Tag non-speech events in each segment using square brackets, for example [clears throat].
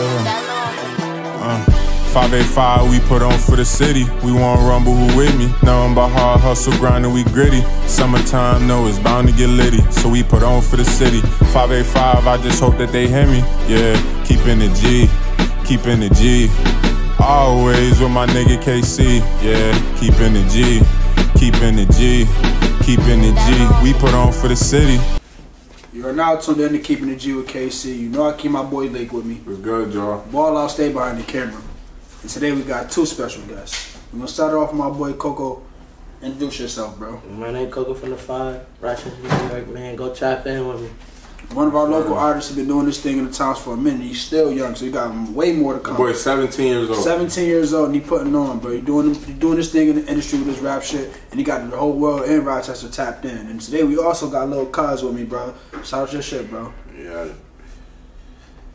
Uh, 585, we put on for the city. We want rumble, who with me? Nothing but hard hustle, grinding, we gritty. Summertime, no, it's bound to get litty. So we put on for the city. 585, I just hope that they hear me. Yeah, keeping the G, keeping the G. Always with my nigga Kcee. Yeah, keeping the G, keeping the G, keeping the G. We put on for the city. You are now tuned in to Keeping the G with Kcee. You know I keep my boy Lake with me. What's good, y'all? Ball out, stay behind the camera. And today we got two special guests. We're gonna start off with my boy Coco. Introduce yourself, bro. My name Coco from the Five, Rochester, New York, man. Go tap in with me. One of our local artists has been doing this thing in the towns for a minute. He's still young, so he got way more to come. Boy, 17 years old. 17 years old and he putting on, bro. He doing he doing this thing in the industry with his rap shit, and he got the whole world in Rochester tapped in. And today we also got Lil Cuz with me, bro. Shout out your shit, bro. Yeah.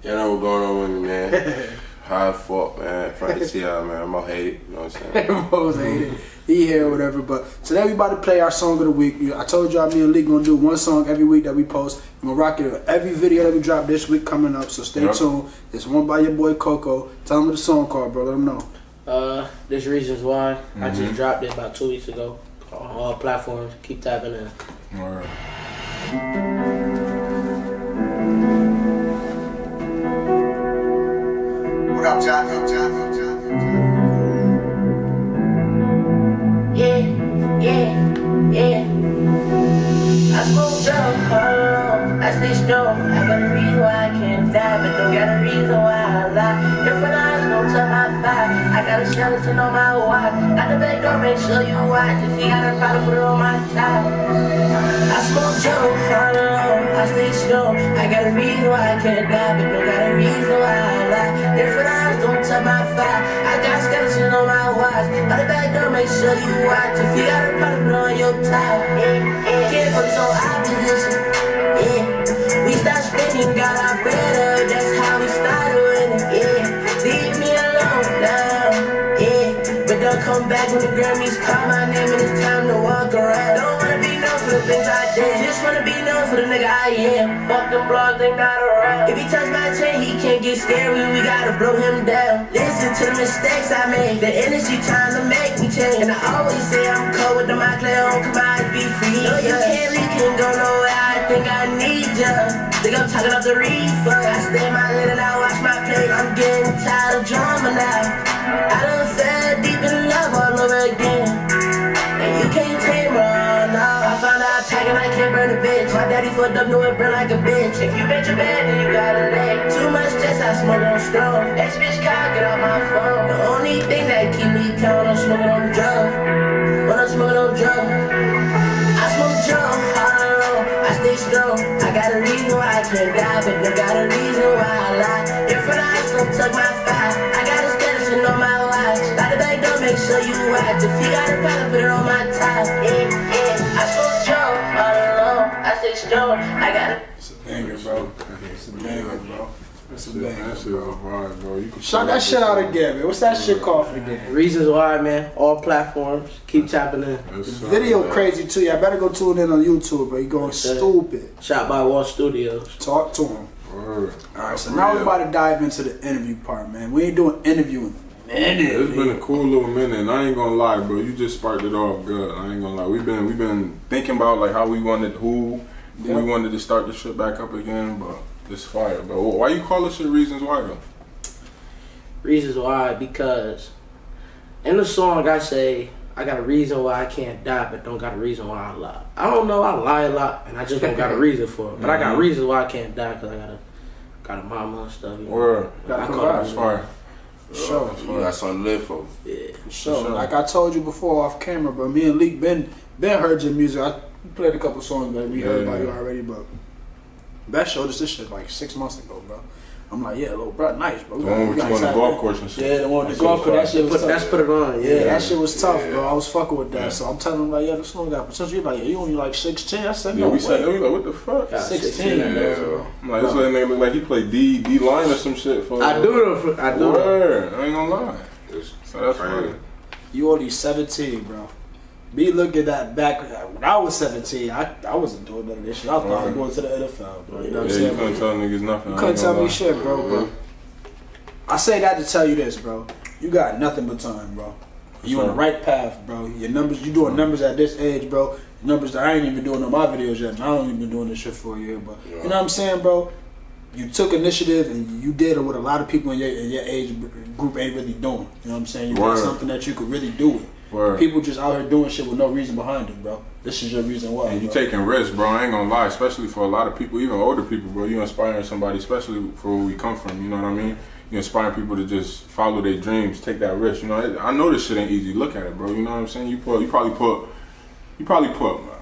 You know what's going on with me, man. [laughs] How I fought, man. Frank the T.I., man. I'm all hated. You know what I'm saying? [laughs] Mose hated. He here or whatever. But today we about to play our song of the week. I told y'all me and Lee gonna do one song every week that we post. We're gonna rock it every video that we drop this week coming up. So stay Yep. tuned. It's one by your boy Coco. Tell him what the song called, bro. Let him know. Uh, there's reasons why. I Mm-hmm. just dropped it about two weeks ago on all platforms. Keep tapping in. Word. What up? Yeah, yeah, yeah. I dope, oh, I strong. I got a reason why I can't die, but don't got a reason why got a skeleton on my watch. Got the back door, make sure you watch. If you got a problem, put it on my top. I smoke dope, oh, I stay strong. I got a reason why I can't die, but don't got a reason why I lie. Different eyes don't tell my fire. I got a skeleton on my watch. Got the back door, make sure you watch. If you got a problem, put it on your top. Can't focus on opposition. Yeah, we start spinning, got our up. That's how we back when the Grammys call my name and it's time to walk around. Don't wanna be known for the things I did. Just wanna be known for the nigga I am. Fuck them blogs, they not around. If he touch my chain, he can't get scary, We, gotta blow him down. Listen to the mistakes I made. The energy trying to make me change. And I always say I'm cold with the mic, let on, come out, be free. No, you can't leave, can't go nowhere. I think I need ya. Think I'm talking off the reefer. I stay in my lane and I watch my plate. I'm getting Up, knew it burn like a bitch. If you bet your bed, then you gotta lay. Too much stress, I smoke on strong. Ex bitch car, get off my phone. The only thing that keep me calm, I'm smoking on drugs. When I'm smoking on drugs. I smoke drugs, I don't know, I stay strong. I got a reason why I can't die, but I got a reason why I lie. Different eyes don't tuck my fire. I got a skeleton on my watch. Got the back door, make sure you watch. If you got a problem, put it on my top. Yeah, yeah. I smoke alone. I. I got It's a banger, bro. It's a banger, bro. It's a That shit bro. hard, bro. You can Shout that shit out again, man. What's that shit called for again? Reasons why, man. All platforms. Keep tapping in. Yes, sir. Video crazy too. Y'all better go tune in on YouTube, bro. You going stupid. Shot by Wall Studios. Talk to him. Word. All right, so now we're about to dive into the interview part, man. We ain't doing interviewing. Minute. It's been a cool little minute, and I ain't gonna lie, bro. You just sparked it off good. I ain't gonna lie. We've been we've been thinking about like how we wanted who, who Yep. we wanted to start the shit back up again, but it's fire, But Why you call this shit reasons why though? Reasons why, because in the song I say, I got a reason why I can't die, but don't got a reason why I lie. I don't know, I lie a lot, and I just don't got a [laughs] reason for it. But I got Mhm. reasons why I can't die, because I got a, got a mama and stuff. you know. Word. Gotta I come call back. it That's fire. Sure. That's You fire. got something to live for. Yeah. Sure. sure. Like I told you before off camera, but me and Leak been been heard your music. I played a couple songs that we heard Yeah. about you already, but that showed us this shit like six months ago, bro. I'm like, yeah, little bro, nice, bro. The We one we with you on the golf in. course and shit. Yeah, the one with That the golf shit course. That shit was Put, tough. that's put it on, yeah. Yeah, that shit was tough, Yeah. bro. I was fucking with that. Yeah. So I'm telling him like, yeah, this one got potential. You're like, yeah, you only like 16. I said, Yeah, no we said that. way. We like, what the fuck? Yeah. 16. Yeah. bro. I'm like, this little nigga look like he played D D line or some shit for. I do it. For, I do it. Word. I ain't gonna lie. So that's crazy. You only 17, bro. Me look at that back when I was 17. I, I wasn't doing none of this shit. I thought I was going to the NFL, bro. You know what I'm Yeah, you saying? couldn't tell niggas nothing. You couldn't tell me lie. shit, bro. But I say that to tell you this, bro. You got nothing but time, bro. You on the right path, bro. Your numbers, you doing numbers at this age, bro. Numbers that I ain't even doing on my videos yet. I don't even been doing this shit for a year, but you know what I'm saying, bro. You took initiative and you did what a lot of people in your, in your age group ain't really doing. You know what I'm saying? You Word. got something that you could really do it. Word. People just out here doing shit with no reason behind it, bro. This is your reason why. And you bro. taking risks, bro. I ain't gonna lie, especially for a lot of people, even older people, bro. You inspiring somebody, especially for where we come from. You know what I mean? You inspiring people to just follow their dreams, take that risk. You know, I know this shit ain't easy. Look at it, bro. You know what I'm saying? You put, you probably put, you probably put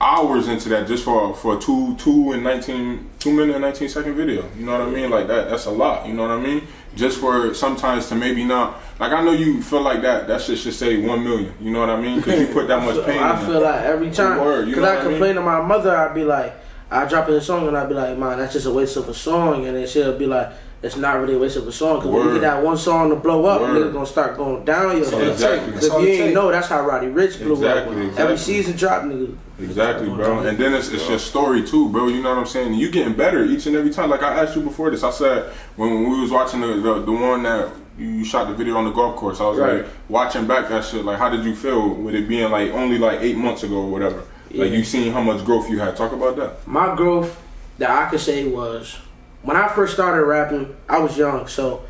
hours into that just for for a two two and nineteen two minute and nineteen second video. You know what I mean? Like that. That's a lot. You know what I mean? Just for sometimes to maybe not. Like I know you feel like that. That shit should say one million. You know what I mean? Because you put that [laughs] much pain. I feel like every time, because I I mean? complain to my mother, I'd be like, I drop in a song and I'd be like, man, that's just a waste of a song, and then she'll be like. It's not really a waste of a song because when you get that one song to blow up, Word. niggas gonna start going down your all head. it Exactly. Because if you ain't know, that's how Roddy Ricch blew Exactly, up. exactly. Every season drop, nigga. Exactly, bro. And then it's, it's your story too, bro. You know what I'm saying? You getting better each and every time. Like I asked you before this, I said when, when we was watching the, the the one that you shot the video on the golf course, I was Right. like watching back that shit. Like, how did you feel with it being like only like eight months ago or whatever? Like Yeah. you seen how much growth you had. Talk about that. my growth that I could say was when I first started rapping, I was young, so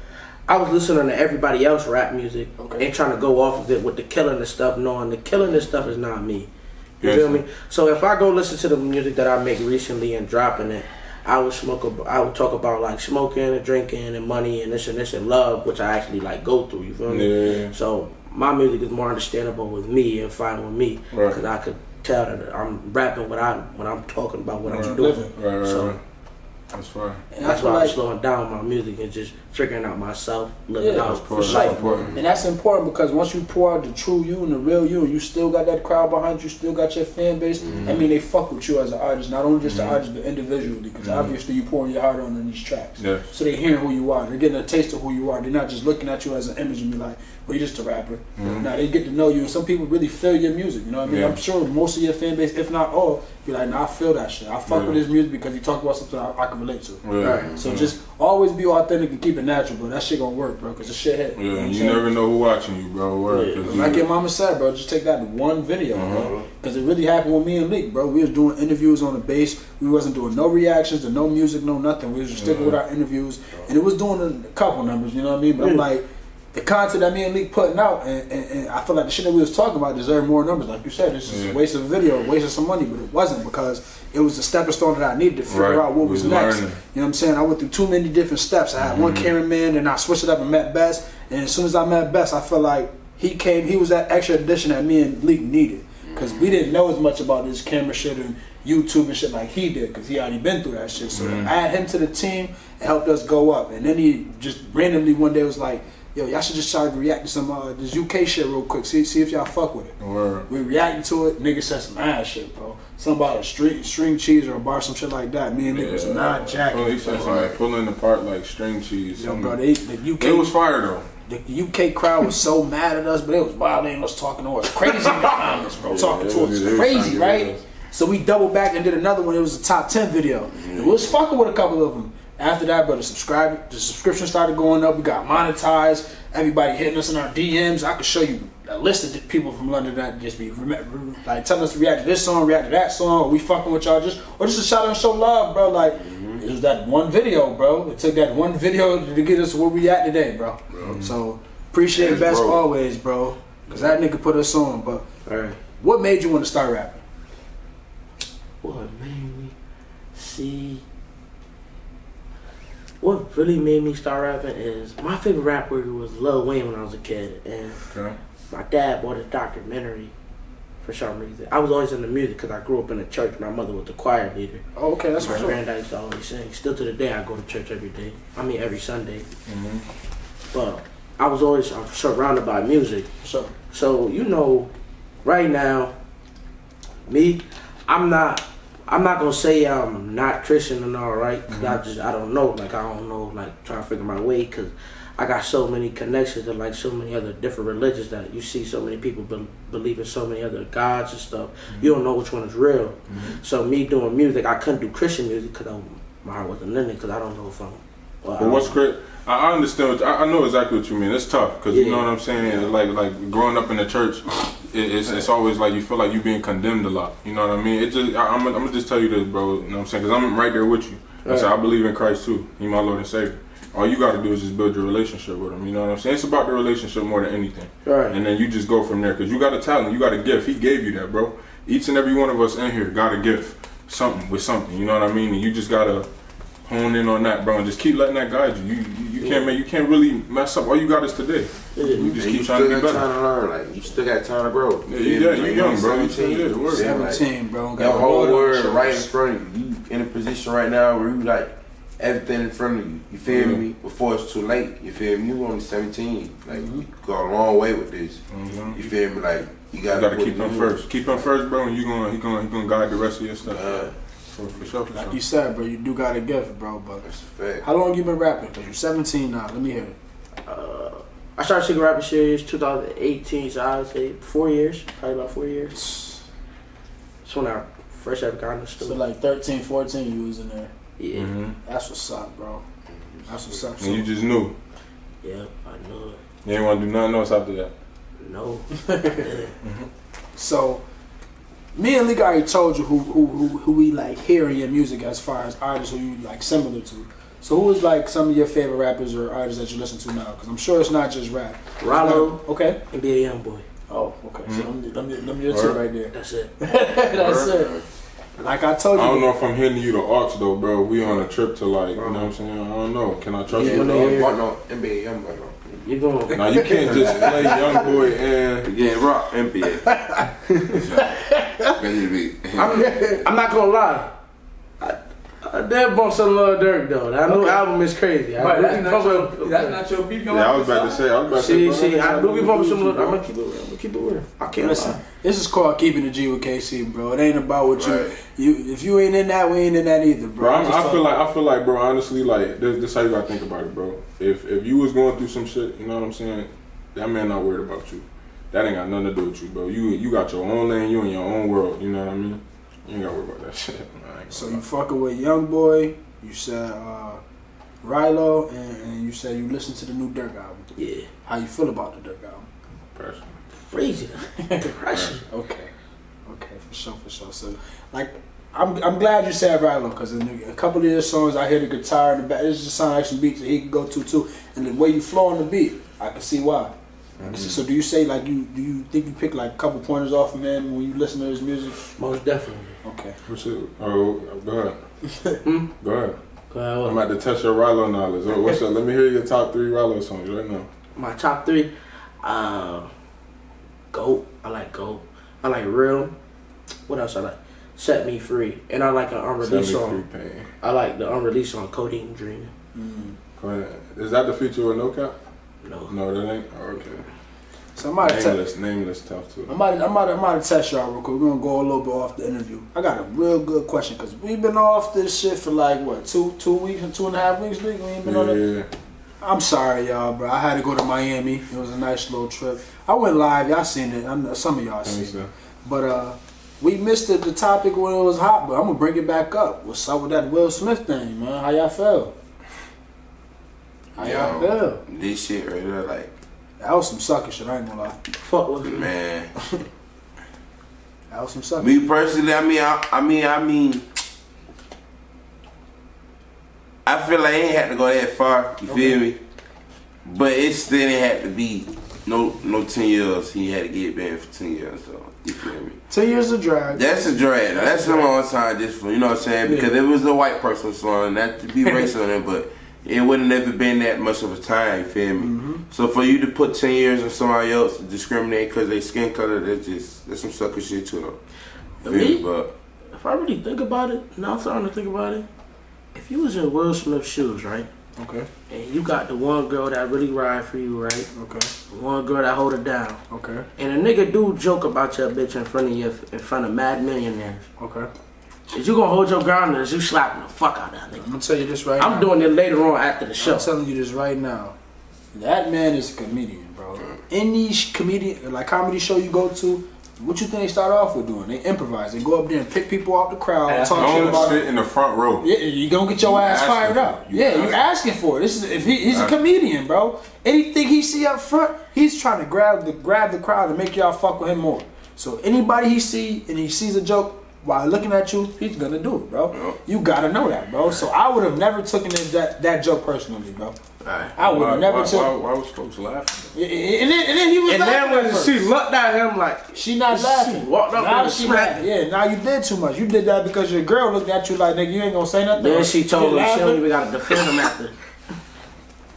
I was listening to everybody else rap music Okay. and trying to go off of it with the killing and stuff, knowing the killing and stuff is not me. You feel me? So if I go listen to the music that I make recently and dropping it, I would smoke. ab- I would talk about like smoking and drinking and money and this and this and love, which I actually like go through. You feel me? Yeah. So my music is more understandable with me and fine with me Right. because I could tell that I'm rapping what I when I'm talking about what I'm doing. Right, right, So right. That's fine. And I that's why like I'm slowing down my music and just figuring out myself, living Yeah, out for That's sure. important. And that's important because once you pour out the true you and the real you, and you still got that crowd behind you, still got your fan base. Mm-hmm. I mean, they fuck with you as an artist, not only just the mm-hmm. artist, but individually. Because mm-hmm. obviously, you pouring your heart on in these tracks. Yeah. So they're hearing who you are. They're getting a taste of who you are. They're not just looking at you as an image and be like, "Well, you're just a rapper." Now they get to know you, and some people really feel your music. You know what I mean? Yeah. I'm sure most of your fan base, if not all, be like, "Nah, I feel that shit. I fuck Yeah. with his music because he talk about something I, I can relate to." Yeah. Right. So just always be authentic and keep it natural, bro. That shit gonna work, bro. Cause the shit hit. Yeah, know and you saying? never know who watching you, bro. Word, 'cause Like you- your mama said, bro, just take that one video, Uh-huh. bro. Because it really happened with me and Leak, bro. We was doing interviews on the bass. We wasn't doing no reactions to no music, no nothing. We was just sticking with our interviews. And it was doing a couple numbers, you know what I mean? But I'm like, the content that me and Leak putting out, and, and, and I feel like the shit that we was talking about deserved more numbers. Like you said, this is Yeah. a waste of a video, a waste of some money, but it wasn't because it was the stepping stone that I needed to figure Right. out what We was next. learning. You know what I'm saying? I went through too many different steps. I had one Mm-hmm. cameraman, and I switched it up and met Best. And as soon as I met Best, I felt like he came. He was that extra addition that me and Leak needed because we didn't know as much about this camera shit and YouTube and shit like he did because he already been through that shit. So Mm-hmm. add him to the team, it helped us go up. And then he just randomly one day was like, "Yo, y'all should just try to react to some uh, this UK shit real quick. See see if y'all fuck with it." Word. We reacting to it. Nigga said some ass shit, bro. Something about a string, string cheese or a bar, some shit like that. Me and nigga was not Oh, jacking. he said something like pulling apart like string cheese. Yo, bro, they, the UK it was fire though. the UK crowd was so mad at us, but it was wilding us talking to us crazy in the [laughs] comments, bro. talking to us crazy, right? So we doubled back and did another one. It was a top ten video. And we was fucking with a couple of them. After that, bro, the subscribe, the subscription started going up. We got monetized. Everybody hitting us in our DMs. I could show you a list of people from London that just be like telling us to react to this song, react to that song, or we fucking with y'all just, or just a shout out and show love, bro. Like mm-hmm. it was that one video, bro. It took that one video to get us where we at today, bro. Mm-hmm. So appreciate Yes, best bro. always, bro. Cause that nigga put us on. But Alright. what made you want to start rapping? What made me see? What really made me start rapping is my favorite rapper was Lil Wayne when I was a kid, and Okay. my dad bought a documentary for some reason. I was always into music because I grew up in a church. My mother was the choir leader. Oh, okay, that's my what's up. granddad used to always sing. Still to the day, I go to church every day. I mean, every Sunday. Mm-hmm. But I was always I'm surrounded by music. So So you know, right now, me, I'm not. I'm not gonna say I'm not Christian and all right, because I mm-hmm. just I don't know. Like I don't know. Like trying to figure my way, because I got so many connections to like so many other different religions that you see so many people be- believe in so many other gods and stuff. You mm-hmm. don't know which one is real. Mm-hmm. So me doing music, I couldn't do Christian music because my heart wasn't in it. Because I don't know if I'm. Well, I But what's don't- I I understand. What, I I know exactly what you mean. It's tough because you know what I'm saying. Like like growing up in the church, it, it's it's always like you feel like you're being condemned a lot. You know what I mean? It just I, I'm gonna- I'm gonna just tell you this, bro. You know what I'm saying? Because I'm right there with you. I said I believe in Christ too. He my Lord and Savior. All you got to do is just build your relationship with him. You know what I'm saying? It's about the relationship more than anything. Right. And then you just go from there because you got a talent, you got a gift. He gave you that, bro. Each and every one of us in here got a gift, something with something. You know what I mean? And you just gotta hone in on that, bro, and just keep letting that guide you. You you, you can't make you can't really mess up. All you got is today. You just And you keep trying to still be got better. time to learn. Like you still got time to grow. Yeah, feel you- me? yeah, you you young, bro. You 17, still- yeah, word. you feel me? Like, Seventeen, bro. Your Got a whole road world right in front of you. You in a position right now where you like everything in front of you. You feel Mhm. me? Before it's too late. You feel me? You only 17. Like you go a long way with this. Mhm. You feel me? Like you You gotta, gotta keep it him first. Keep him first, bro, and you gonna he gonna he gonna guide the rest of your stuff. Uh, For, for sure, for Like sure. you said, bro, you do got a gift, bro. But that's a fact. how long you been rapping? Cause you're 17 now. Let me hear it. Uh, I started taking rapping serious 2018, so I would say four years, probably about four years. That's when I first ever got in the So like 13, 14, you was in there. yeah, Mhm. That's what's up, bro. That's what's up. And you just knew. yeah, I know it. You ain't want to do nothing else after that. No, [laughs] Yeah. so me and Lee already told you who, who who who we like hear in your music as far as artists who you like similar to. So who is like some of your favorite rappers or artists that you listen to now? Because I'm sure it's not just rap. Rollo Okay. and be a young boy. Oh, okay. So Mhm. them, them, them your two right there. That's it. [laughs] That's it. Like I told you. I don't know if I'm hitting you the arts though, bro. We on a trip to like, you know what I'm saying? I don't know. Can I trust Yeah, you? no, Yeah. no NBA young boy. No. You going? Now you can't just play young boy and Yeah, rock NBA. [laughs] Baby. I'm, I'm not gonna lie. I, I did bump some Lil Durk though. That new Okay. album is crazy. I But that's not bumping- your, that's not your beef. yeah, I was about to say, I was about to say, See, bro, see, I do be bumping some. you, Lil- I'm bro. gonna keep it real. I'm gonna keep it real. I can't Listen, lie. this is called keeping the G with Kcee, bro. It ain't about what Right. you you. If you ain't in that, we ain't in that either, bro. Bro, I'm, Just I feel like I feel like, bro. Honestly, like this, this how you gotta think about it, bro. If if you was going through some shit, you know what I'm saying? That man not worried about you. That ain't got nothing to do with you, bro. You you got your own lane, you in your own world. You know what I mean? You ain't gotta worry about that [laughs] shit. Man, So you lie. fucking with Young Boy. You said uh, Rylo, and, and you said you listened to the new Durk album. Yeah, How you feel about the Durk album? Personally. crazy. [laughs] Depression. Okay, okay, for sure, for sure. So, like, I'm I'm glad you said Rylo because a couple of your songs, I hear the guitar in the back. It's just sound like some beats that he can go to too, and the way you flow on the beat, I can see why. I can see- So, do you say like you do you think you pick like a couple pointers off of him when you listen to his music? Most definitely. Okay. What's it? Oh, go ahead. Hmm? Go ahead. Go ahead, what? I'm about to test your Rylo knowledge. Oh, What's up? Let me hear your top three Rylo songs right now. My top three. Uh, Goat. I like Goat. I like Real. What else I like? Set Me Free. And I like an unreleased song. free pain. I like the unreleased song Codeine Dreaming. Go ahead. Is that the feature with No Cap? No. No, that ain't. Oh, okay. So I'm about to tell. Nameless, nameless, tough too. I'm about, to, I'm, about to, I'm about to test y'all real quick. We're gonna go a little bit off the interview. I got a real good question because we've been off this shit for like what two two weeks and two and a half weeks. League. We ain't been on it. Yeah, I'm sorry, y'all, bro. I had to go to Miami. It was a nice little trip. I went live. Y'all seen it. I'm, some of y'all seen see. it. But uh, we missed it, the topic when it was hot. But I'm gonna bring it back up. What's up with that Will Smith thing, man? How y'all feel? How y'all feel? This shit right there, like, That was some sucker shit. I ain't gonna lie. Fuck with me. man. [laughs] That was some sucker. Me personally, I mean, I, I mean, I mean, I feel like it ain't had to go that far. You feel me? But it still didn't have to be no no ten years. He had to get banned for ten years. So you feel me? Ten years of drag. That's a drag. Now, That's a long time just for you know what I'm saying because it was a white person song. Not to be [laughs] racist on it, but it wouldn't never been that much of a time. You feel me? Mm-hmm. So for you to put ten years on somebody else to discriminate because they skin color, that's just that's some sucker shit too though. For Feel me? But If I really think about it, now I'm starting to think about it. If you was in Will Smith's shoes, right, Okay. and you got the one girl that really ride for you, right, Okay. the one girl that hold it down, Okay. and a nigga do joke about your bitch in front of you, in front of mad millionaires, Okay. Is you gonna hold your ground or is you slapping the fuck out of that nigga. I'm nigga? gonna tell you this right now. I'm doing it later on after the show. I'm telling you this right now. That man is a comedian, bro. Any sh- comedian, like comedy show you go to, What you think they start off with doing? They improvise. They go up there and pick people off the crowd, Yeah, talk I shit don't about sit in the front row. Yeah, you gonna get your You ass fired up. You yeah, you asking. asking for it. This is if he, he's a comedian, bro. Anything he see up front, he's trying to grab the grab the crowd and make y'all fuck with him more. So anybody he see and he sees a joke while looking at you, he's gonna do it, bro. You gotta know that, bro. So I would have never taken that that joke personally, bro. Alright. I would have never why, took. why, why was folks laughing? And then, and then he was And then when at first. she looked at him like, She not She laughing. walked up now and she smacked mad. Yeah, now you did too much. You did that because your girl looked at you like, nigga, you ain't gonna say nothing. then she told him she laughing. don't even gotta defend him after.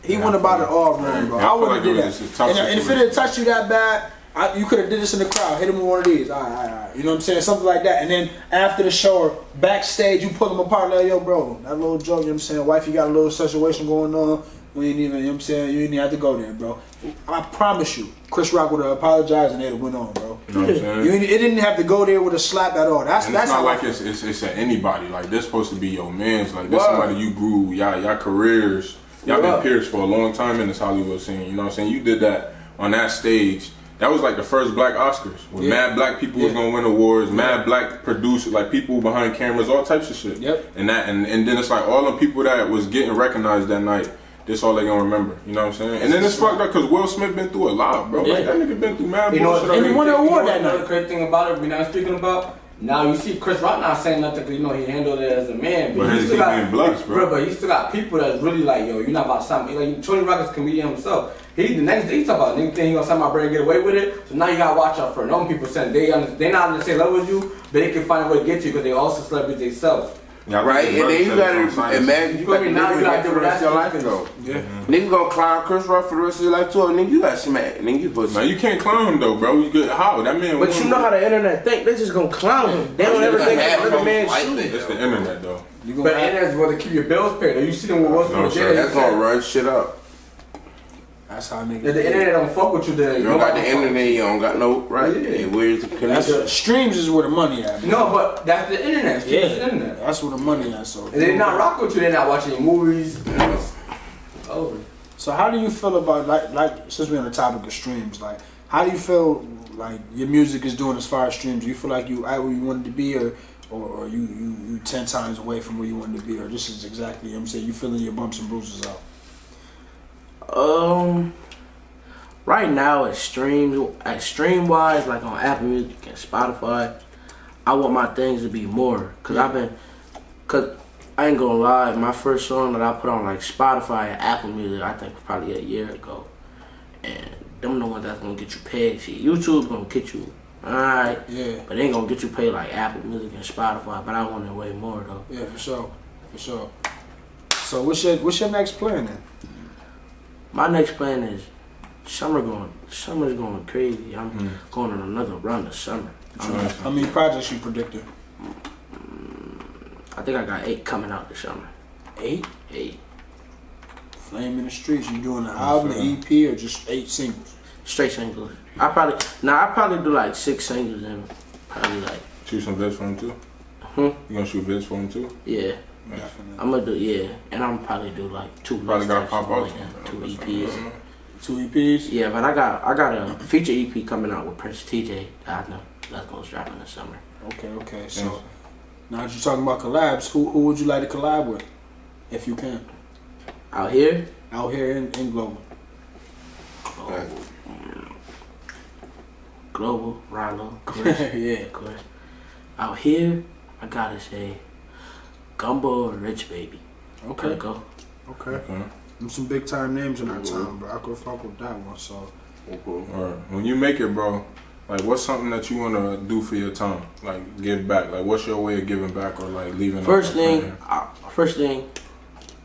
He went about it all wrong, bro. Yeah, I I wouldn't like have it did was that. just a tough And, and if it situation. had touched you that bad, I, you could have did this in the crowd. Hit him with one of these. All right, all right, all right. You know what I'm saying? Something like that. And then after the show or backstage, you pull them apart like, yo, bro, that little joke, you know what I'm saying? Wife, you got a little situation going on. We ain't even, you know what I'm saying? You didn't even have to go there, bro. I promise you, Chris Rock would have apologized and they'd have went on, bro. You know what I'm saying? You it didn't have to go there with a slap at all. That's And that's it's not like it's, it's it's at anybody. Like this supposed to be your man's. Like this somebody you grew y'all y'all careers. Y'all been peers for a long time in this Hollywood scene. You know what I'm saying? You did that on that stage. That was like the first black Oscars. Where Yeah. mad black people was gonna win awards, mad black producers, like people behind cameras, all types of shit. Yep. And that and, and then it's like all the people that was getting recognized that night. This all they gonna remember, you know what I'm saying? And then it's fucked up because Will Smith been through a lot, bro. Like Yeah. that nigga been through mad You know, bullshit. and he already. won an award that another night. crazy thing about it, we're not speaking about. Now you see Chris Rock not saying nothing because you know he handled it as a man, But he he still got being blessed, bro. But he still got people that's really like, yo, you're not about something. sign. me. Like Tony Rock is a comedian himself. He the next day he talk about nigga think he gonna sign my brand and get away with it. So now you gotta watch out for it. Them people saying they under, they not on the same level as you, but they can find a way to get you because they also celebrities themselves. Y'all Right, really and then you said it's on gotta science. imagine you You got feel to me? Now live you gotta that do for the rest of your life that. though. Yeah. Mm-hmm. Nigga gonna clown Chris Rock for the rest of your life too. and then you got smacked. Nigga, you pussy. Now you can't clown him though, bro. You get how that man. But you know how the internet think. They just gonna clown him. They don't ever think had of another from man's like It's the internet though. You But gonna and have, that's where to keep your bills paid. Are you see them with Will No, Smith. That's gonna run shit up. That's how niggas. If the internet don't fuck with you, then You don't got the nobody fuck with internet, you don't got no right. Yeah. Yeah. Where's the That's connection? streams is where the money at. you. bro. No, but that's the internet. It's Yeah, the internet. that's where the money at. So And they not rock with you. They're not watching your movies. It's over. So how do you feel about like like since we're on the topic of streams, like how do you feel like your music is doing as far as streams? Do you feel like you at where you wanted to be, or or, or you, you you ten times away from where you wanted to be, or this is exactly you know what I'm saying you feeling your bumps and bruises out? Um, right now at stream at stream wise, like on Apple Music and Spotify, I want my things to be more. Cause I've been, cause I ain't gonna lie, my first song that I put on like Spotify and Apple Music, I think probably a year ago, and them the ones that's gonna get you paid. See, YouTube gonna get you. Alright, Yeah, but they ain't gonna get you paid like Apple Music and Spotify. But I want it way more though. yeah, for sure, for sure. So what's your what's your next plan then? My next plan is summer going. Summer's going crazy. I'm Mm. going on another run of summer. I'm- Nice. How many projects you predicted? I think I got eight coming out this summer. Eight. Eight Flame in the streets. You doing an album, an EP, or just eight singles? straight singles. I probably now I probably do like six singles and probably like Shoot some vids for him too. Hmm? You gonna shoot vids for him too? yeah. Definitely. I'm gonna do yeah, and I'm probably do like two. Probably gotta pop out. like that, two EPs. Mm-hmm. Two EPs. Yeah, but I got I got a feature EP coming out with Prince TJ. That I know that's gonna drop in the summer. Okay, okay. So now that you're talking about collabs, who who would you like to collab with, if you can, Out here, out here in, in global? Right. Global, Rylo, Chris. [laughs] yeah. Of course. Out here, I gotta say, Gumbo or Rich Baby. Okay. Gotta go. Okay. Okay. Them some big time names in our time, bro. I could fuck with that one. So Alright. When you make it, bro, like what's something that you wanna do for your time? Like give back. Like what's your way of giving back or like leaving? First thing, I, first thing,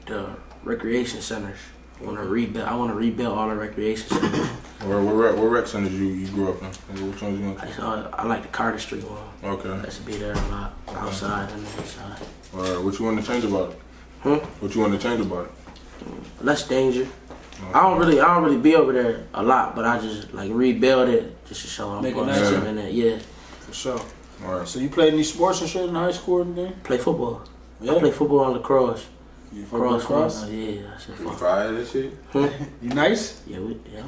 the recreation centers. I want to rebuild. I want to rebuild all the recreation centers. Where what rec, what rec centers you, you grew up in? Like, Which ones you went I, saw, I like the Carter Street one. Okay. That should be there a lot. Outside and inside. Alright. What you want to change about it? Hmm? What you want to change about it? Less danger. I don't really, I don't really be over there a lot, but I just like rebuild it just to show I'm Make it positive nicer. in it. Yeah, for sure. Alright. So you played any sports and shit in high school or anything? play football. I Yeah. play football and lacrosse. You fuck with Cross, cross? cross. Yeah, I said fuck. Fire that shit. You nice? Yeah, we, yeah,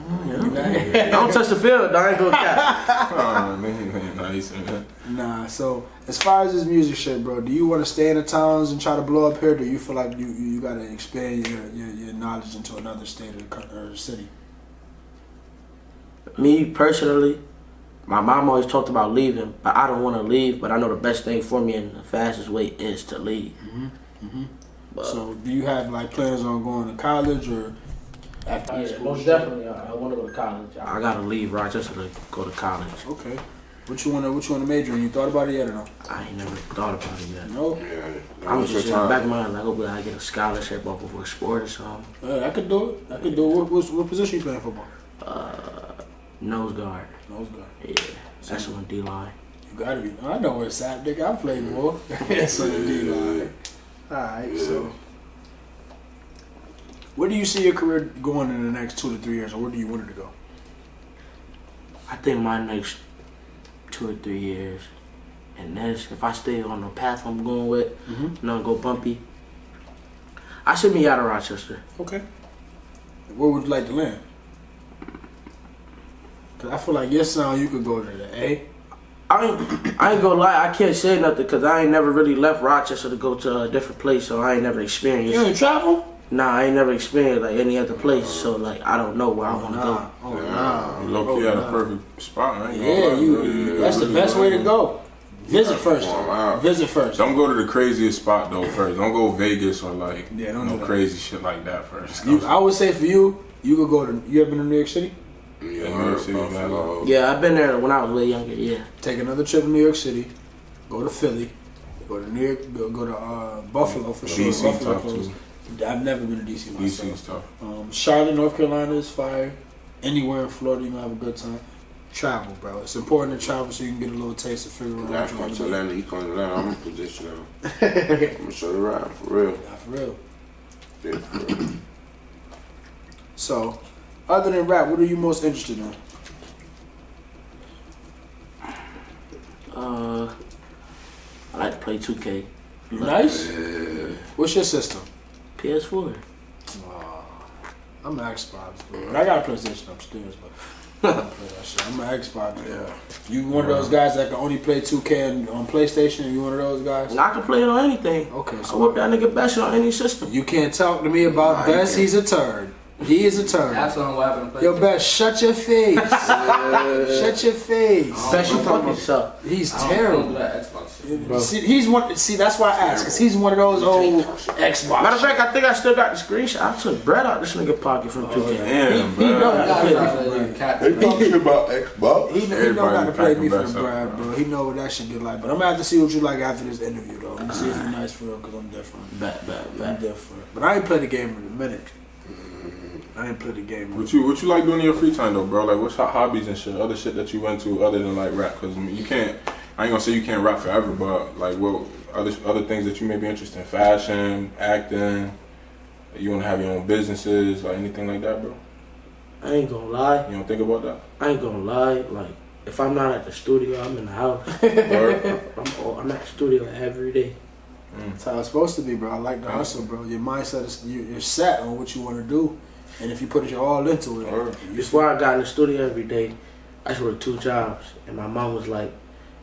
yeah. Don't touch the field. I ain't gonna cap. [laughs] Oh, man, ain't nice, man. Nah. So as far as this music shit, bro, do you want to stay in the towns and try to blow up here? Do you feel like you you, you got to expand your, your your knowledge into another state or, or city? Me personally, my mom always talked about leaving, but I don't want to leave. But I know the best thing for me and the fastest way is to leave. Mm-hmm, mm-hmm. But So do you have like plans on going to college or after high yeah, school? most definitely, I, I want to go to college. I gotta leave Rochester to go to college. Okay. What you want to what you want to major in? You thought about it yet or no? I ain't never thought about it yet. No. Yeah. I'm What's just in the back of my mind, like, hopefully I get a scholarship off of a sport or something. Uh, I could do it. I could do it. What, what, what position you playing football? Nose guard. Nose guard. Yeah, that's on D line. You gotta be. I know where it's at, nigga. I played more. [laughs] it's on the D line. Alright, so. Where do you see your career going in the next two to three years, or where do you want it to go? I think my next two or three years, and this, if I stay on the path I'm going with, Mhm. not go bumpy, I should be out of Rochester. Okay. Where would you like to land? Cause I feel like your sound, you could go to the A. I ain't, [clears throat] I ain't gonna lie, I can't say nothing because I ain't never really left Rochester to go to a different place, so I ain't never experienced. You ain't travel? Nah, I ain't never experienced like any other place, so like I don't know where I want to Nah. go. Oh nah. Oh, you low key Oh, at a perfect spot. I ain't Yeah, lie, you. bro. you- That's the best way to go. Visit first. Wow. Visit first. Don't go to the craziest spot though first. Don't go Vegas or like Yeah, don't do no that. crazy shit like that first. You, I would say for you, you could go to. You ever been to New York City? Yeah, New York City, man. Buffalo. Yeah, I've been there when I was way younger. Yeah, Take another trip to New York City. Go to Philly. Go to New York. Go, go to uh, Buffalo for sure. DC Buffalo tough close. too. I've never been to DC myself. DC's tough. Um, Charlotte, North Carolina is fire. Anywhere in Florida, you gonna have a good time. Travel, bro. It's important to travel so you can get a little taste of figure out Last what one you to want to Atlanta, you come to Atlanta, I'm in position now. [laughs] I'm gonna show you around, for real. Not for real. Yeah, for real. So, other than rap, what are you most interested in? uh, I like to play 2K, You nice? Yeah. What's your system? PS4. I'm an Xbox, bro. I got a PlayStation upstairs, but I don't play that shit. I'm an Xbox, Yeah. You one of those guys that can only play 2K on PlayStation? You one of those guys? And I can play it on anything. Okay, I so whoop that nigga best on any system. you can't talk to me about Nah, Best. He's a turd. He is a turd. That's what I'm having to play. Yo, Best, shut your face. [laughs] shut your face. Best you fuck yourself. He's I don't do terrible. that Xbox shit. Bro. See, he's one. See, that's why I asked, cause he's one of those old Xbox. Matter of fact, I think I still got the screenshot. I took bread out this nigga pocket from 2K. Damn, he, he know how to play me to for play bread. cat- They talking about Xbox. He, he know how to play me packing for the best bro. bro. He know what that shit get like. But I'm gonna have to see what you like after this interview, though. Let me see if you're nice for real, cause I'm different. Bet, bet, I'm different. But I ain't played the game in a minute. I ain't played the game. What you what you like doing in your free time though, bro? Like what's your hobbies and shit? Other shit that you went to other than like rap? Cause I mean, you can't. I ain't gonna say you can't rap forever, but like what other other things that you may be interested in? Fashion, acting. You wanna have your own businesses, like anything like that, bro? I ain't gonna lie. You don't think about that? I ain't gonna lie. Like, if I'm not at the studio, I'm in the house. [laughs] I'm, I'm at the studio every day. Mm. That's how it's supposed to be, bro. I like the hustle, bro. Your mindset is you're set on what you want to do, and if you put your all into it, Word. you Before I got in the studio every day, I used to work two jobs, and my mom was like,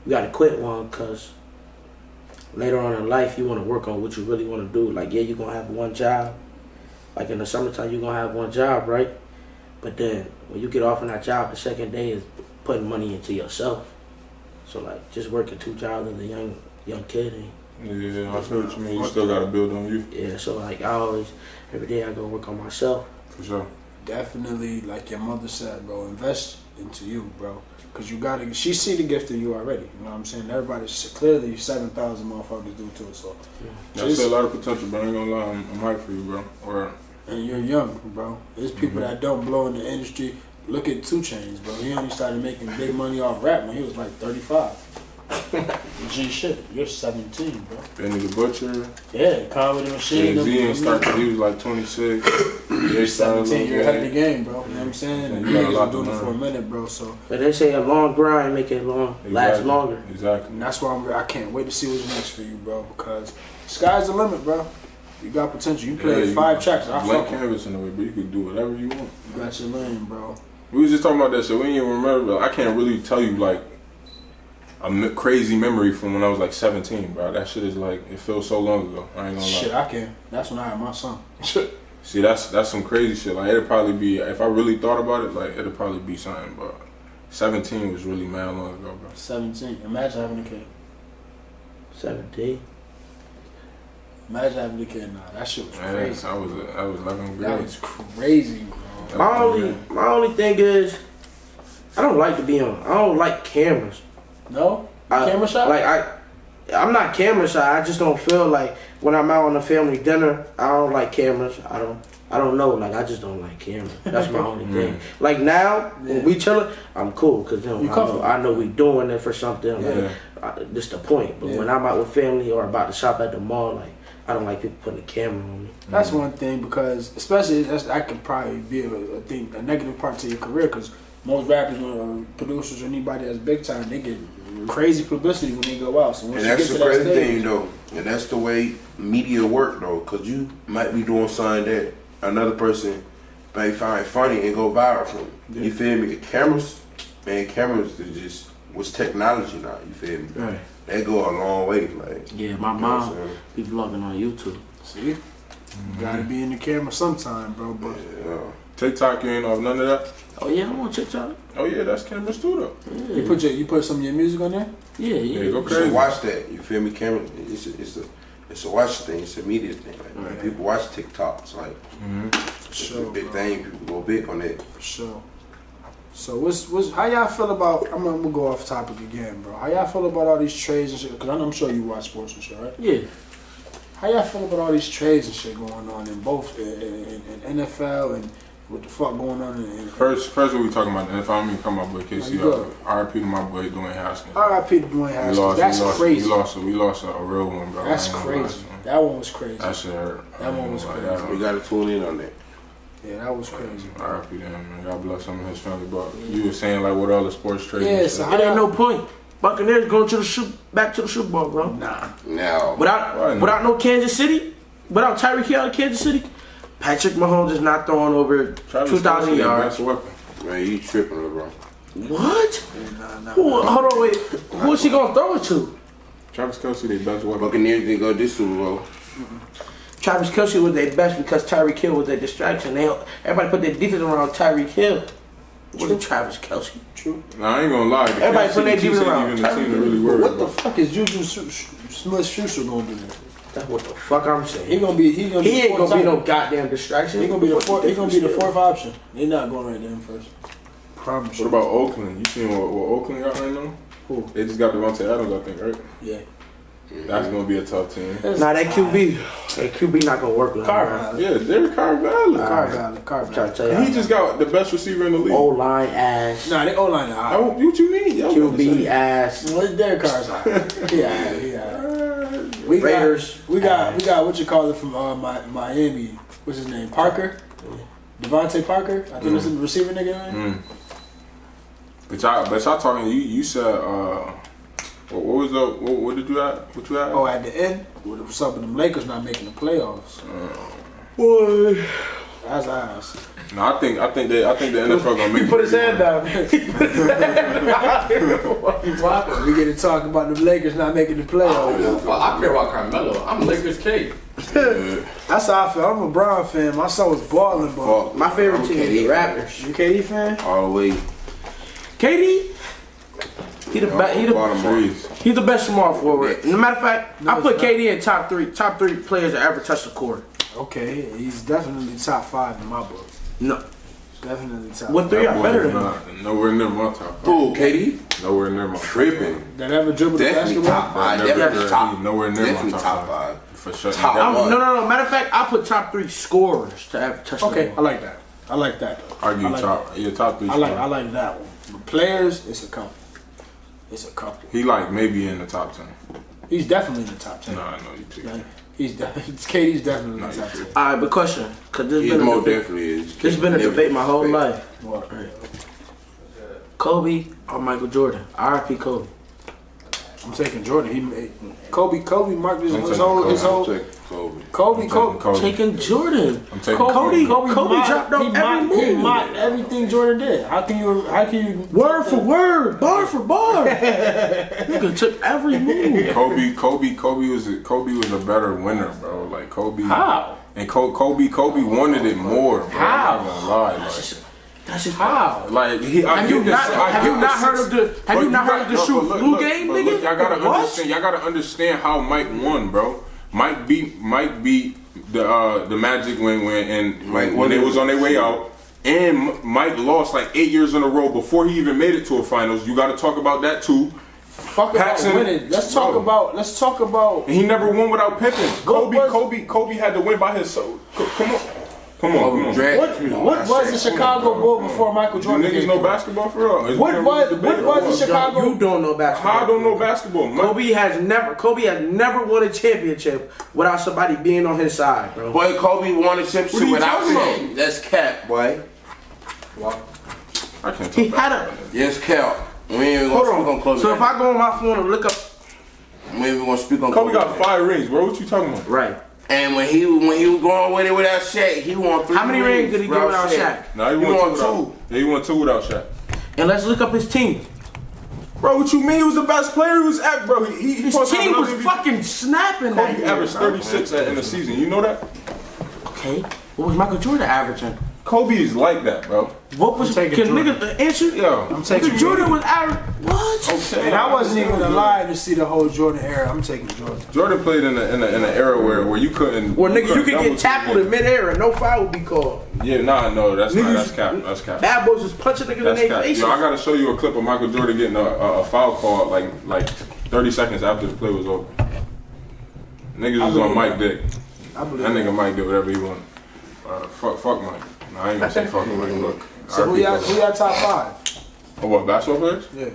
"You got to quit one, cause later on in life you want to work on what you really want to do. Like, yeah, you're gonna have one job. Like in the summertime, you're gonna have one job, right? But then when you get off on that job, the second day is putting money into yourself. So like, just working two jobs as a young young kid, and Yeah, I feel what you mean. You still gotta build on you yeah. So like, I always every day I go work on myself. For sure. definitely, like your mother said, bro, invest into you, bro. Cause you gotta. She see the gift in you already. You know what I'm saying? Everybody's clearly seven thousand motherfuckers do too. So, Yeah, I see a lot of potential, bro. I ain't gonna lie, I'm, I'm hyped for you, bro. Or and you're young, bro. There's people mm-hmm. that don't blow in the industry. Look at 2 Chainz, bro. He only started making big money off rap when he was like 35. [laughs] G shit, you're 17, bro. Benny the Butcher, Yeah, comedy machine. Jay Z them- ain't started. He was like 26. [coughs] Jay started a 17, little you're ahead of the game, bro. You know what I'm saying? Yeah, And you you got a niggas been doing it for a minute, bro. So But they say a long grind make it long last Exactly. longer. Exactly. and that's why I'm, I can't wait to see what's next for you, bro. Because sky's the limit, bro. You got potential. You Yeah, played you- five tracks. I Blank fuck canvas in a way, but you can do whatever you want. you. Got your lane, bro. We was just talking about that shit. We didn't even remember. I can't really tell you like a crazy memory from when I was like 17, bro. That shit is like it feels so long ago. I ain't gonna lie. Shit, I can. That's when I had my son. [laughs] See, that's that's some crazy shit. Like it'd probably be if I really thought about it, like it'd probably be something. But 17 was really mad long ago, bro. 17. Imagine having a kid. Seventeen. Imagine having a kid now. That shit was Man, crazy. I was I was 11 That was crazy, bro. My only my only thing is, I don't like to be on. I don't like cameras. No? I- Camera shot? Like I, I'm not camera shy. I just don't feel like when I'm out on a family dinner. I don't like cameras. I don't. I don't know. Like I just don't like cameras. That's my [laughs] only thing. Like now Yeah. when we chilling, I'm cool because You I know. I know we doing it for something. Yeah. Like I, this the point. But Yeah. when I'm out with family or about to shop at the mall, like I don't like people putting a camera on me. That's one thing because, especially that's, that could probably be a, a thing, a negative part to your career because most rappers or producers or anybody that's big time, they get Mm-hmm. crazy publicity when they go out. So once And you that's get the to that crazy stage, thing though. And that's the way media work though. Cause you might be doing something that another person may find funny and go viral from. You feel me? Cameras, man, cameras is just what's technology now, you feel me? Right. They go a long way, like Yeah, my you know what I'm mom be vlogging on YouTube. see, you gotta be in the camera sometime, bro. But Yeah. TikTok, you ain't off none of that. Oh yeah, I'm on TikTok. Oh yeah, that's cameras too though. you put your you put some of your music on there. Yeah, yeah. Yeah, go You crazy. should watch that. You feel me? Camera. It's a, it's a it's a watch thing. It's a media thing. Like, when people watch TikTok. It's like mm-hmm. it's Sure, a big bro. thing. People go big on it. For sure. So what's what's how y'all feel about? I'm, gonna- I'm gonna go off topic again, bro. How y'all feel about all these trades and shit? Because I'm sure you watch sports and shit, right? yeah. How y'all feel about all these trades and shit going on in both in, in, in NFL and what the fuck going on in, in First, first what we talking about? And if I mean, come my boy you Kcee. good. RIP to my boy Dwayne Haskins. R.I.P. to Dwayne We Haskins. lost, That's we lost, crazy. We lost, we lost a, a real one, bro. That's I ain't gonna lie, crazy. son. That one was crazy. That shit hurt. That one was crazy. that We got to tune in on that. yeah, that was crazy. bro. RIP to him, man. God bless him and his family. But you were saying like what all the sports trades? Yeah, and so. It ain't no point. Buccaneers going to the shoot back to the Super Bowl, bro. Nah, Now, Without without no Kansas City, without Tyreek Hill in Kansas City, Patrick Mahomes is not throwing over Travis two thousand Kelce, their yards. Best weapon. man, you tripping, LeBron. What? nah, nah. Who, hold on, wait. Who is he gonna throw it to? Travis Kelce, their best weapon. Buccaneers didn't go this Super Bowl. Travis Kelce was their best because Tyreek Hill was their distraction. They everybody put their defense around Tyreek Hill. It wasn't Travis Kelce. True. Nah, I ain't gonna lie. The Everybody Kansas put their City defense Chiefs around. ain't even the team to really worry What the about. fuck is Juju Smith Schuster gonna do? That's what the fuck I'm saying. He gonna be he gonna be ain't gonna be no goddamn distraction. He gonna be the fourth. He gonna be the difference fourth option. They not going right there first. Promise. What about Oakland? You seen what, what Oakland got right now? Who? They just got Davante Adams, I think, right? Yeah. That's gonna be a tough team. here? Nah, that QB, that QB not gonna work. Like Carr that. Valley. Yeah, Derek Carr Valley. Car Valley. Car Valley. to tell you, He just got the best receiver in the league. O line ass, Nah, they O line Oh, out. what you mean? Yo, QB ass, What's Derek Carr's out? Yeah, yeah. We got, we got we got what you call it from uh, Mi- Miami. What's his name? Parker. DeVante Parker. I think that's the receiver nigga. Mm. But y'all, but y'all talking. You you said uh, what, what was the what, what did you have? What you had? Oh, at the end, what's up with them Lakers not making the playoffs? Boy. That's ass. No, I think I think they I think the NFL gonna make. He put his hand down. We get to talk about the Lakers not making the I don't playoffs. fuck. I care about Carmelo. I'm Lakers K. [laughs] That's how I feel. I'm a Brown fan. My son was balling, but Fuck. My favorite I'm team is KD. the Raptors. you KD fan? All the way. KD, he the best. He the Bottom Breeze. He's the best small forward. No matter of fact, I put KD in top three, top three players that ever touched the court. Okay, he's definitely top five in my book. No, Definitely top. what three That are boy better is than him? not, nowhere near my top. Five. Who, KD? Nowhere near my Tripping. that ever dribbled the Definitely basketball? top five. Never Definitely near- top. nowhere near my Definitely top top five. five. For sure. Top That- I'm- one. no, no, no. Matter of fact, I put top three scorers to ever touch Okay, the I ball. like that. I like that. Though. Argue I like top. Yeah, top three. I like scorer. I like that one. But players, it's a couple. It's a couple. He like maybe in the top ten. He's definitely in the top ten. No, I know you too. Like, he's de- [laughs] KD's definitely in No, the top ten. All right, but question, because there's He's been a more debate. definitely is. There's been a Never debate my whole disrespect. life. What? Kobe or Michael Jordan? R.I.P. Kobe. I'm taking Jordan. He made Kobe. Kobe marked his, I'm his taking whole his Kobe. whole Check Kobe. Kobe. I'm Kobe. taking Kobe. Taking Jordan. I'm taking Kobe, Kobe. Kobe, Kobe mocked- dropped on every mocked- He move. mocked everything Jordan did. How can you? How can you? Word for word, bar for bar. [laughs] Nigga took every move. Kobe, Kobe, Kobe was a, Kobe was a better winner, bro. Like Kobe. How? And Co- Kobe, Kobe wanted it more, bro. How? I'm not gonna lie. Like, That's just How? like he, I Have you not- I have you the not heard of the- have Bro, you not heard of the no, shoot but look, flu look, game, nigga? Look, y'all gotta What? understand. Y'all gotta understand how Mike won, bro. Mike beat Mike beat the uh, the Magic when when and Mike when, they was on their way out. And Mike lost like eight years in a row before he even made it to a finals. You got to talk about that too. Fuck about winning. Let's talk Bro. about. Let's talk about. And he never won without Pippen. Kobe, Kobe, Kobe had to win by himself. Come on, come on, come on. Drag- What, what was the Chicago Bull before Michael Do Jordan? niggas came know basketball for real? It's What was- what was the Chicago- You don't know basketball. I don't know basketball? Mike- Kobe has never Kobe has never won a championship without somebody being on his side, bro. Boy, Kobe won a championship you without talking about? Shaq. That's cap, boy. I can't He talk had about a Yes, cap. We ain't even hold gonna speak on on. Kobe. So if I go on my phone and look up we ain't even gonna speak on Kobe Kobe. got five rings, bro. What you talking about? right, And when he when he was going with it without Shaq, he won three. How many rings did he get without Shaq? Nah, he, He won, won two. Without, two. yeah, he won two without Shaq. and let's look up his team. Bro, what you mean? He was the best player. He was at, bro. He, he, he His supposed to have team was MVP. fucking snapping that Kobe year, averaged 36 at, in the season. You know that? Okay, what was Michael Jordan averaging? Kobe is like that, bro. What was I'm taking can Jordan. nigga answer? Yo, I'm taking Nigga, Jordan was average. What? okay. And I wasn't even alive to see the whole Jordan era. I'm taking Jordan. Jordan played in an in a, in a era where, where you couldn't. Well, nigga, you couldn't could double get tackled in team. midair and no foul would be called. Yeah, nah, no, that's not. That's cap. That's cap. Bad boys was punching niggas in That's their cap. faces. Yo, I gotta show you a clip of Michael Jordan getting a, a, a foul call like like 30 seconds after the play was over. Niggas was on Mike Dick. I believe That that. nigga Mike did whatever he wanted. Uh, fuck, fuck Mike. No, I ain't gonna say fuck Mike. Look. So who y'all, who y'all top five? Oh, what basketball players? Yeah.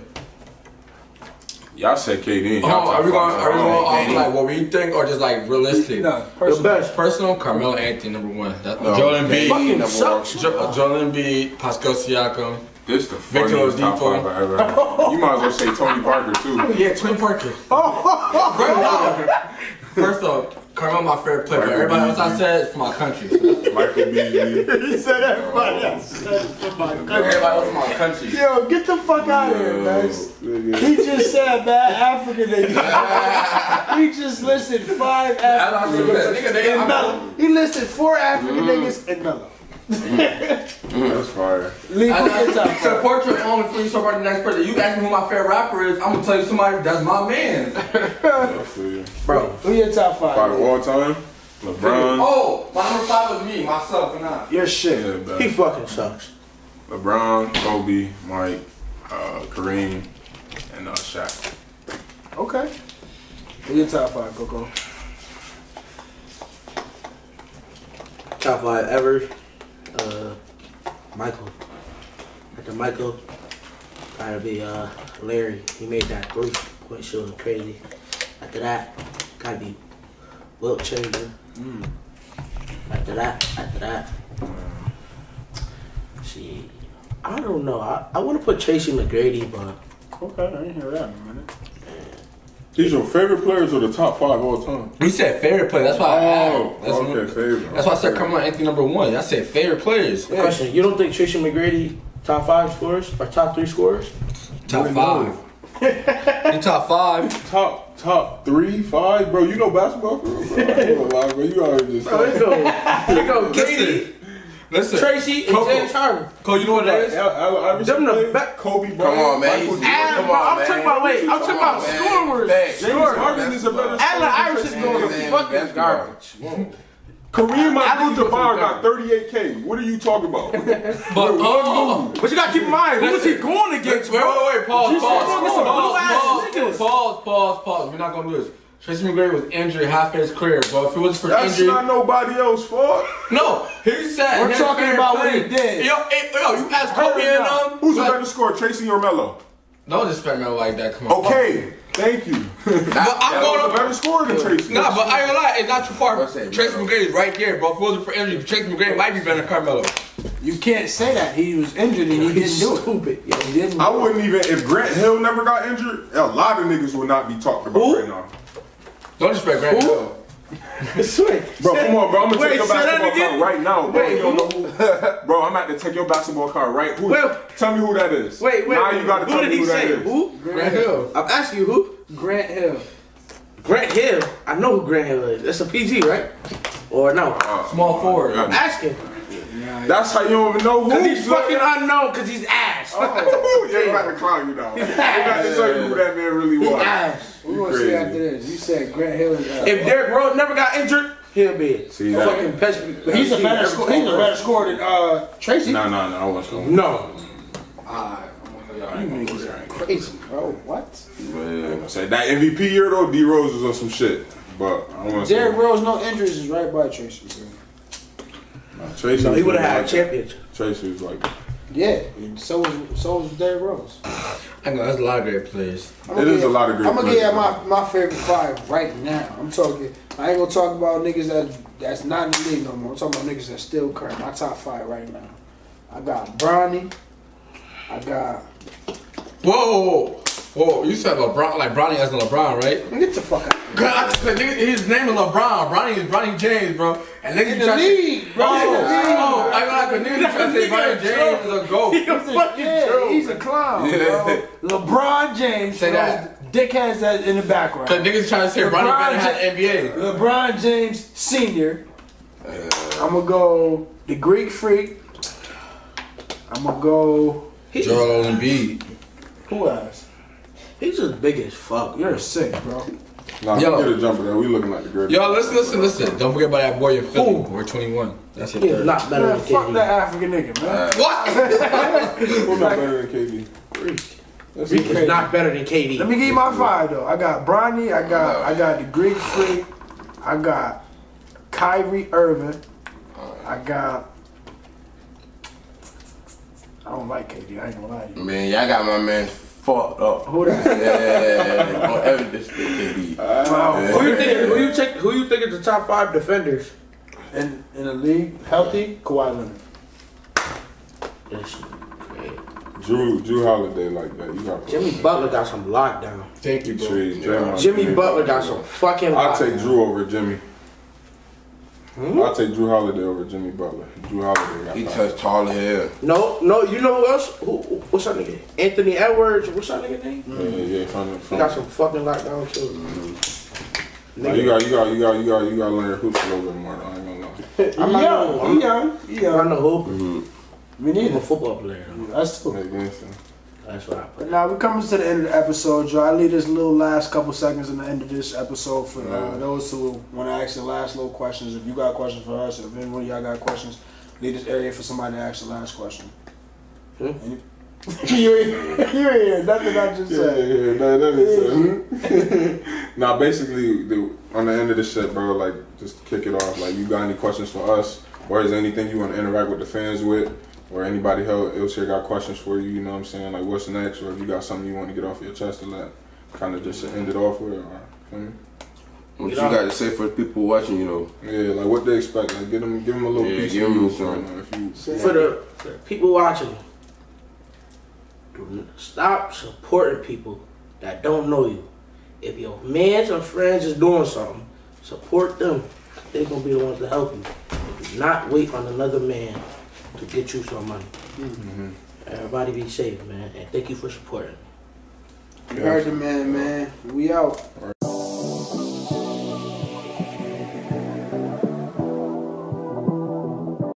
Y'all said KD. Oh, Y'all are we going? top Are we going off um, like what we think, or just like realistic? No, the personal. best. Personal, Carmelo Anthony number one. That, No, Joel okay. Embiid, Fucking number sucks. jo- uh, Joel Embiid, Pascal Siakam. This the Victor funniest top Oladipo. five I ever heard. You might as well say Tony Parker too. [laughs] Yeah, Tony Parker. [laughs] Oh, [laughs] First off, Carmelo my favorite player, Michael everybody else I said is for my country. Michael [laughs] Beasley. [laughs] He said everybody else. everybody else for my country. Yo, get the fuck out of here, guys. He just said bad African niggas. [laughs] he just listed five African That's what I said. niggas Nigga, they- and Mello. He listed four African niggas and Mello. That's fire. Lee, who your top So five? portrait on before you talk about the next person. You ask me who my favorite rapper is, I'm gonna tell you somebody that's my man. I feel you. Bro, who your top five? Five of all time. LeBron. Oh, my number five was me, myself, and I. Your shit. Yeah, He fucking sucks. LeBron, Kobe, Mike, uh, Kareem, and uh, Shaq. Okay. Who your top five, Coco? Top five ever. Uh, Michael. After Michael, gotta be uh Larry. He made that three point shooting crazy. After that, gotta be Wilt Chamberlain. After that, after that, see, I don't know. I, I want to put Tracy McGrady, but Okay, I didn't hear that in a minute. These your favorite players or the top five all time? We said favorite player. That's why I Oh, asked. That's, okay, favorite. that's why I said Carmelo Anthony number one. I said favorite players. question: You don't think Tracy McGrady top five scorers or top three scorers? Top five. you top five. [laughs] Top top three, five, bro. You know basketball, [laughs] bro. bro. I ain't gonna lie, bro. You already just. Bro, they go, they go, [laughs] Listen, listen. Tracy and Coco. James Harden. Cole, you know what that is? Al- Allen Iverson Them the played, be- Kobe Bryant, Come on, man. Michael You- Jordan. Allen, Come bro, on, I'm man. talking about wait, I'm talking about man. scorers. Facts. James Scorers. Harden is a better Allen scorer than Iverson's Tracy going to McGrady. fucking basketball. garbage. Kareem Allen Abdul-Jabbar Iverson got 38K. What are you talking about? [laughs] But oh, But you gotta keep in mind, who was he going against, wait, bro? wait, wait, pause, You pause, said pause, against some pause, blue-ass pause, niggas. pause, pause, pause. We're not gonna do this. Tracy McGrady was injured half his career, bro. If it was for That's injury, not nobody else's fault. no, he said. We're talking favorite about what he did. Yo, hey, yo, you asked Kobe Heard and it um. Who's a like- better scorer, Tracy or Melo? Don't disrespect me like that. Come on. Okay, thank you. But I'm going was a going. better scorer than Tracy. Nah, but I ain't gonna lie, it's not too far. What's Tracy bro? McGrady's right there, bro. If it wasn't for injury, Tracy McGrady might be better than Carmelo. You can't say that he was injured and he didn't do it. Stupid. Yeah. He didn't. I do it. wouldn't even if Grant Hill never got injured. A lot of niggas would not be talked about Who? right now. Don't disrespect Grant Hill. [laughs] Sweet. Bro, come on, bro. I'm gonna Wait, take your basketball card right now, bro. Wait, You don't know who- [laughs] bro, I'm about to take your basketball card right. Who? Wait. Tell me who that is. Wait, wait. Now you gotta who tell me who that say? is. Who? Grant Hill. I'm asking you who? Grant Hill. Grant Hill. I know who Grant Hill is. That's a PG, right? Or no? Uh, uh, Small forward. I'm asking. That's how you don't even know who. Cause he's fucking unknown. Cause he's ass. Oh, [laughs] yeah, you about to clown you now. You got to tell you who that man really He's was. Ass. We're gonna see after this. You said Grant Hill is. Uh, If Derrick Rose never got injured, he'll be See that? fucking best. he's a better sco- he's a better scorer than uh Tracy. Nah, nah, nah. I wasn't going. No. You niggas are crazy, bro. What? Say that MVP year though, D Rose was on some shit. But I don't want to say. Derrick Rose, no injuries, is right by Tracy. bro. Nah, Tracy No, he would have had a championship. Tracy was like, Yeah, and so was so was Derrick Rose. I know that's a lot of great players. It is a lot of great I'm gonna players, give you man. my, my favorite five right now. I'm talking. I ain't gonna talk about niggas that that's not in the league no more. I'm talking about niggas that still current. My top five right now. I got Bronny. I got. Whoa, whoa! You said LeBron, like Bronny as in LeBron, right? Get the fuck out. God, his name is LeBron. Bronny is Bronny James, bro. And niggas In try the league, bro. Oh, In oh, oh I got like a nigga trying to say Bronny James is a goat. [laughs] He's a fucking Yeah, troll. he's a clown, bro. LeBron James. Say that. those Dickheads that in the background. Cause niggas trying to say Bronny LeBron better had Ja- NBA. LeBron James Senior. Uh. I'm gonna go the Greek Freak. I'm gonna go. Joel Embiid. Who else? He's just big as fuck. You're a sick, bro. nah, Yo. forget a jumper there. We looking like the great. Yo, listen, listen, listen. Don't forget about that boy in Philly. Who? We're 21. That's your He's third. not better Man, than fuck KD. that African nigga, man. What? [laughs] Who's not better than KD? That's He's okay. not better than KD. Let me give you my five though. I got Bronny. I got I got the Greek Freak. I got Kyrie Irving. I got. I don't like KD. I ain't gonna lie to you. Man, y'all got my man fucked up. Who that? Yeah, don't oh, ever disrespect KD. Wow. Who you think? Who you take? Who you think is the top five defenders? In in the league, healthy, Kawhi Leonard. Yes, great. Jrue, Jrue Holiday like that. You got Jimmy Butler got some lockdown. Thank you, bro. Trees, Jimmy Butler got some fucking. I'll lockdown. take Jrue over Jimmy. Hmm? I'll take Jrue Holiday over Jimmy Butler. Jrue Holiday got He touched tall as hell. No, no. You know who else? Who? who- What's that nigga? Anthony Edwards. What's that nigga name? Yeah, yeah, yeah. From, He got some fucking lockdown too. Nah, you got, you got, you got, you got, you got to learn hoops a little bit more. Though, I ain't gonna lie. [laughs] I'm not young. gonna- He young. He I young. know who. Me I'm a football player. That's too. Make Winston. That's what I put. Now we're coming to the end of the episode, Joe. I leave this little last couple seconds in the end of this episode for uh, those who want to ask the last little questions. If you got questions for us, if anyone of y'all got questions, leave this area for somebody to ask the last question. Hmm? Any- [laughs] you ain't you ain't hear nothing I just Yeah, said. yeah, that, that is it. Nah, basically, the, on the end of the shit, bro, like, just kick it off, like, you got any questions for us? Or is there anything you want to interact with the fans with? Or anybody else else here got questions for you, you know what I'm saying? Like, what's next? Or if you got something you want to get off your chest to let kind of just end it off with? Or, feel me? What you You got to say for people watching, you know? Yeah, like, what they expect. Like, give them, give them a little Yeah, piece give of 'em you. some. you know, if you, For the, for the people watching, stop supporting people that don't know you. If your mans or friends is doing something, support them. They're gonna be the ones to help you. Do not wait on another man to get you some money. Mm-hmm. Uh, everybody be safe, man, and thank you for supporting. You heard the man, man. We out.